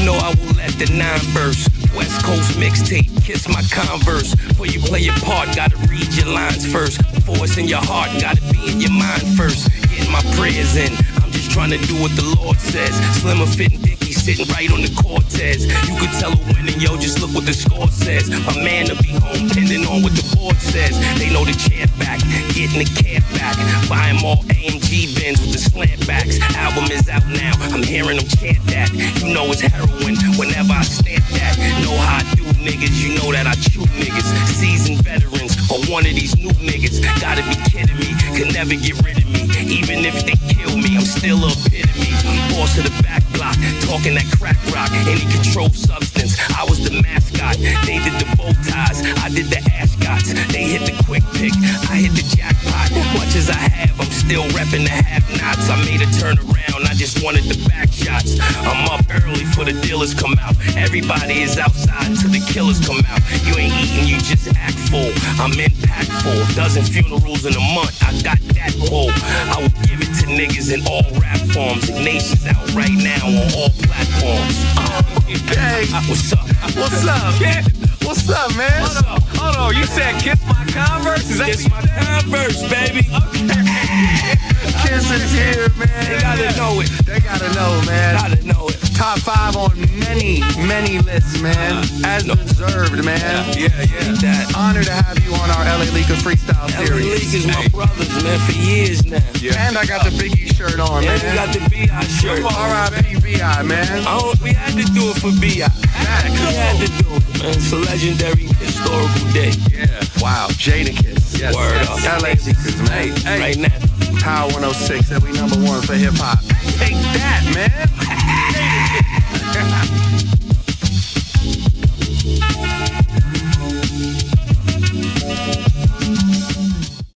You know I will let the nine burst. West Coast mixtape, kiss my converse. Before you play your part, gotta read your lines first. Before it's in your heart, gotta be in your mind first. Getting my prayers in. I'm just trying to do what the Lord says. Slimmer fitting Dickie sitting right on the Cortez. You could tell a winning, yo, just look what the score says. My man will be home, pending on what the board says. They know the champ back, getting the cab back. Buy 'em all AMG Benz with the slant backs. Album is out now, I'm hearing them chant that. You know it's heroin whenever I stamp that. Know how I do niggas, you know that I chew niggas. Seasoned veterans, or one of these new niggas. Gotta be kidding me, can never get rid of me. Even if they kill me, I'm still a epitome. Boss of the back block, talking that crack rock. Any controlled substance, I was the mascot. They did the bow ties, I did the ascots. They hit the quick pick, I hit the jackpot. Much as I have, I'm still repping the half knots. I made a turnaround, I just wanted the back shots. I'm up early for the dealers come out. Everybody is outside till the killers come out. You ain't eating, you just act full. I'm impactful, dozen funerals in a month. I got that pull. I will give it to niggas in all rap forms. Ignatius out right now on all platforms. Okay. Uh, what's up? What's up? Kid, What's up, man? hold on, hold on. You said kiss my Converse? Is that It's my Converse, baby. Kiss many, lists, man. As deserved, man. Yeah, yeah. That. Honor to have you on our LA Leakers Freestyle LA series. Leakers my brothers, man, for years now. Yeah. And I got the Biggie shirt on, Yeah, man. we got the B.I. shirt. R.I.P. B.I., man. Oh, we had to do it for B.I. We had to do it, man. It's a legendary historical day. Yeah. Wow. Jadakiss. Yes. Word up. LA Leakers, man. Right now. Power 106, that we number one for hip hop. Take that, man.